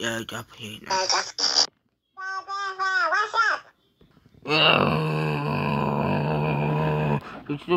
Yeah, up here now. What's up? It's the